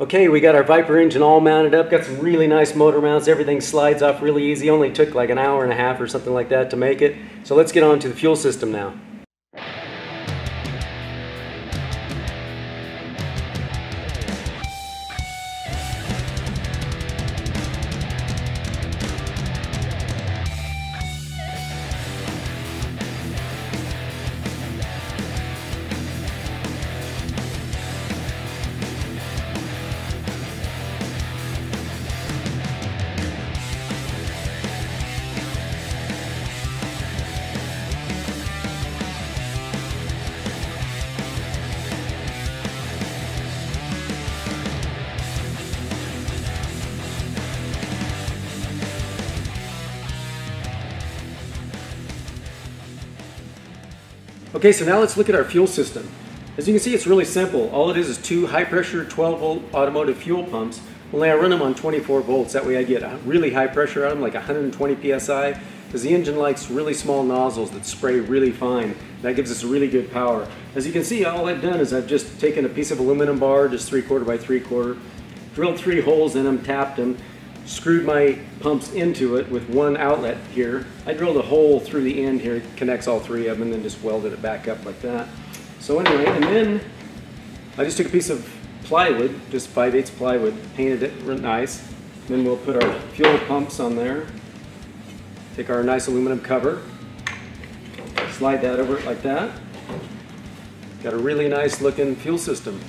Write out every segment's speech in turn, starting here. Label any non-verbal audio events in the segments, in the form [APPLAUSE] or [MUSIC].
Okay, we got our Viper engine all mounted up, got some really nice motor mounts, everything slides off really easy, only took like an hour and a half or something like that to make it. So let's get on to the fuel system now. Okay, so now let's look at our fuel system. As you can see, it's really simple. All it is is two high pressure 12 volt automotive fuel pumps. Only I run them on 24 volts. That way I get a really high pressure out of them, like 120 PSI, because the engine likes really small nozzles that spray really fine. That gives us really good power. As you can see, all I've done is I've just taken a piece of aluminum bar, just three quarter by three quarter, drilled three holes in them, tapped them, screwed my pumps into it with one outlet here. I drilled a hole through the end here, connects all three of them, and then just welded it back up like that. So anyway, and then I just took a piece of plywood, just 5 8 plywood, painted it real nice. Then we'll put our fuel pumps on there. Take our nice aluminum cover, slide that over it like that. Got a really nice looking fuel system.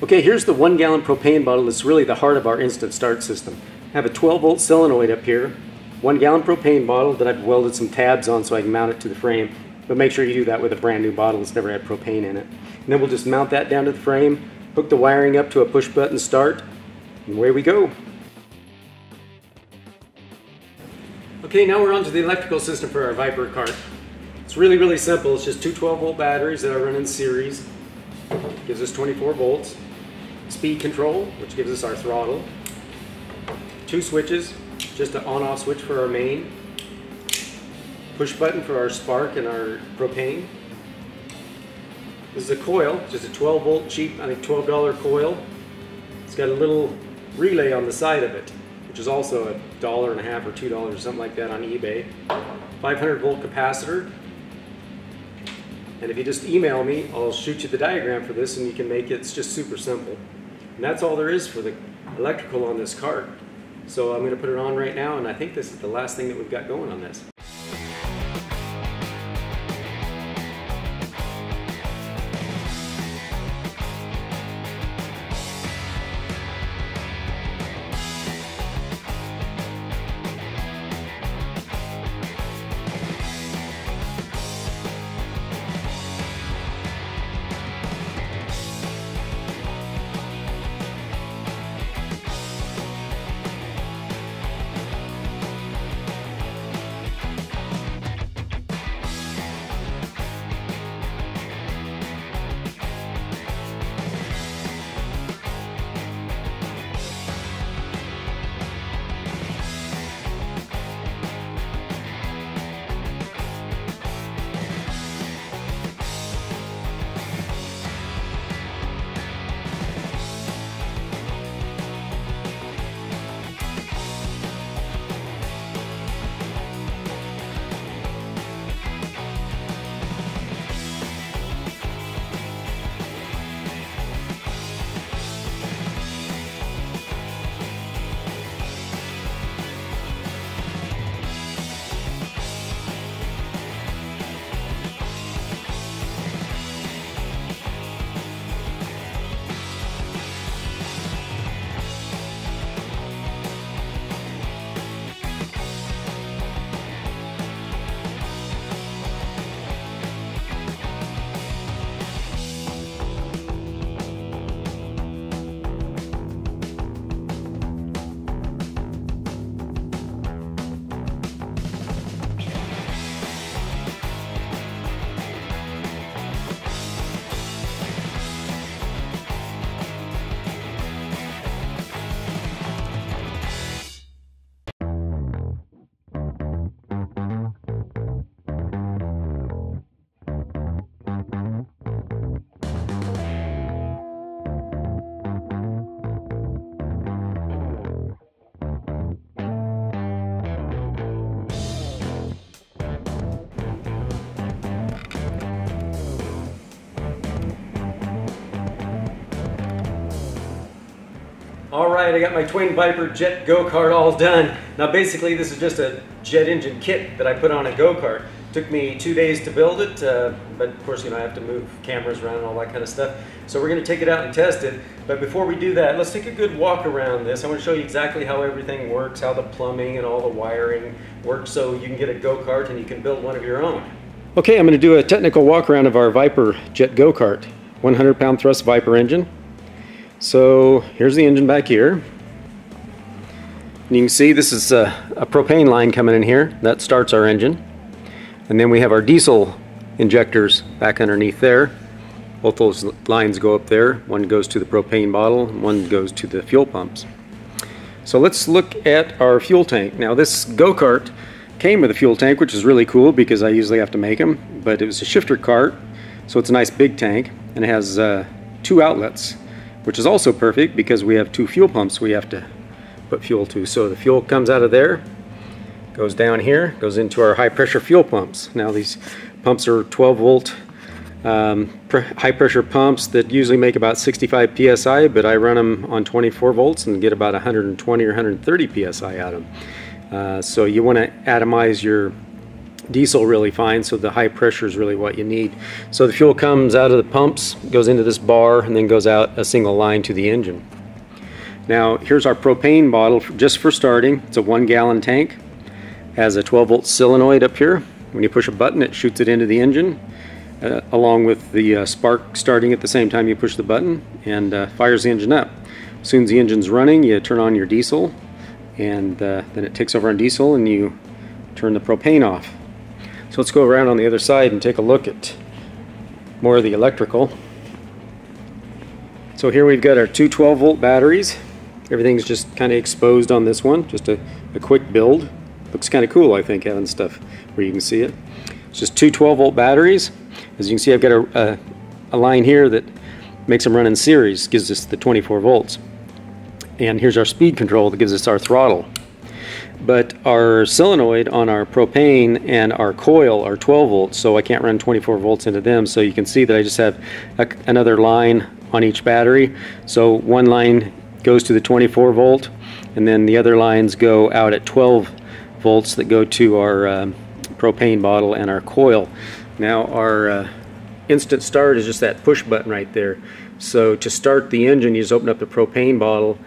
Okay, here's the one gallon propane bottle that's really the heart of our instant start system. I have a 12 volt solenoid up here, one gallon propane bottle that I've welded some tabs on so I can mount it to the frame. But make sure you do that with a brand new bottle that's never had propane in it. And then we'll just mount that down to the frame, hook the wiring up to a push button start, and away we go. Okay, now we're on to the electrical system for our Viper cart. It's really, really simple. It's just two 12 volt batteries that I run in series. Gives us 24 volts speed control, which gives us our throttle, two switches, just an on-off switch for our main, push button for our spark and our propane. This is a coil, just a 12 volt cheap, I think $12 coil. It's got a little relay on the side of it, which is also a dollar and a half or two dollars or something like that on eBay. 500 volt capacitor. And if you just email me, I'll shoot you the diagram for this and you can make it, it's just super simple. And that's all there is for the electrical on this cart. So I'm going to put it on right now and I think this is the last thing that we've got going on this. I got my Twin Viper Jet go-kart all done. Now basically this is just a jet engine kit that I put on a go-kart. Took me two days to build it, uh, but of course, you know, I have to move cameras around and all that kind of stuff. So we're gonna take it out and test it. But before we do that, let's take a good walk around this. I wanna show you exactly how everything works, how the plumbing and all the wiring works so you can get a go-kart and you can build one of your own. Okay, I'm gonna do a technical walk around of our Viper Jet go-kart. 100 pound thrust Viper engine. So here's the engine back here. And you can see this is a, a, propane line coming in here. That starts our engine. And then we have our diesel injectors back underneath there. Both those lines go up there. One goes to the propane bottle, one goes to the fuel pumps. So let's look at our fuel tank. Now this go-kart came with a fuel tank, which is really cool because I usually have to make them, but it was a shifter cart, so it's a nice big tank, and it has uh, two outlets which is also perfect because we have two fuel pumps we have to put fuel to. So the fuel comes out of there, goes down here, goes into our high pressure fuel pumps. Now these pumps are 12 volt um, high pressure pumps that usually make about 65 psi, but I run them on 24 volts and get about 120 or 130 psi out of them. Uh, so you want to atomize your diesel really fine, so the high pressure is really what you need. So the fuel comes out of the pumps, goes into this bar, and then goes out a single line to the engine. Now here's our propane bottle just for starting. It's a one gallon tank. Has a 12 volt solenoid up here. When you push a button it shoots it into the engine uh, along with the uh, spark starting at the same time you push the button and uh, fires the engine up. As soon as the engine's running you turn on your diesel and uh, then it takes over on diesel and you turn the propane off. So let's go around on the other side and take a look at more of the electrical. So here we've got our two 12 volt batteries. Everything's just kind of exposed on this one, just a, a quick build. Looks kind of cool, I think, having stuff where you can see it. It's just two 12 volt batteries. As you can see, I've got a, a, a line here that makes them run in series, gives us the 24 volts. And here's our speed control that gives us our throttle but our solenoid on our propane and our coil are 12 volts so I can't run 24 volts into them. So you can see that I just have a, another line on each battery. So one line goes to the 24 volt and then the other lines go out at 12 volts that go to our uh, propane bottle and our coil. Now our uh, instant start is just that push button right there. So to start the engine you just open up the propane bottle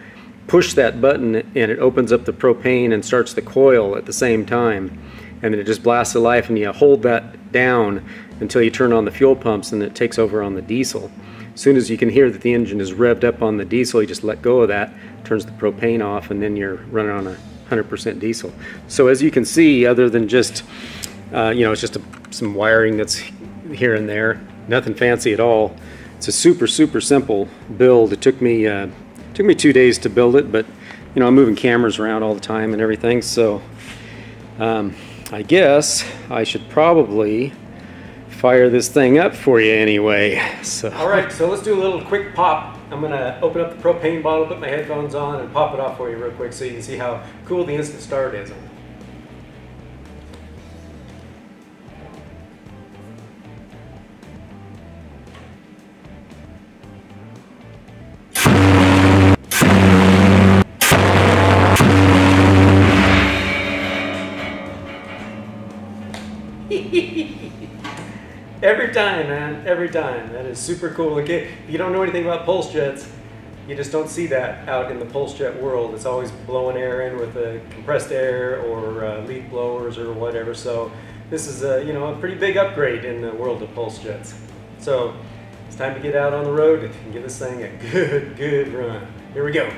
push that button and it opens up the propane and starts the coil at the same time and then it just blasts to life and you hold that down until you turn on the fuel pumps and it takes over on the diesel. As soon as you can hear that the engine is revved up on the diesel, you just let go of that, turns the propane off, and then you're running on a 100% diesel. So as you can see, other than just, uh, you know, it's just a, some wiring that's here and there, nothing fancy at all. It's a super, super simple build. It took me uh, took me two days to build it, but you know, I'm moving cameras around all the time and everything, so um, I guess I should probably fire this thing up for you anyway. So. All right, so let's do a little quick pop. I'm gonna open up the propane bottle, put my headphones on, and pop it off for you real quick so you can see how cool the instant start is. Every time, man. Every time. That is super cool. Okay, if you don't know anything about pulse jets, you just don't see that out in the pulse jet world. It's always blowing air in with a compressed air or uh, leaf blowers or whatever. So this is a, you know, a pretty big upgrade in the world of pulse jets. So it's time to get out on the road and give this thing a [LAUGHS] good, good run. Here we go.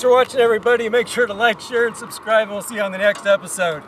Thanks for watching, everybody. Make sure to like, share, and subscribe, and we'll see you on the next episode.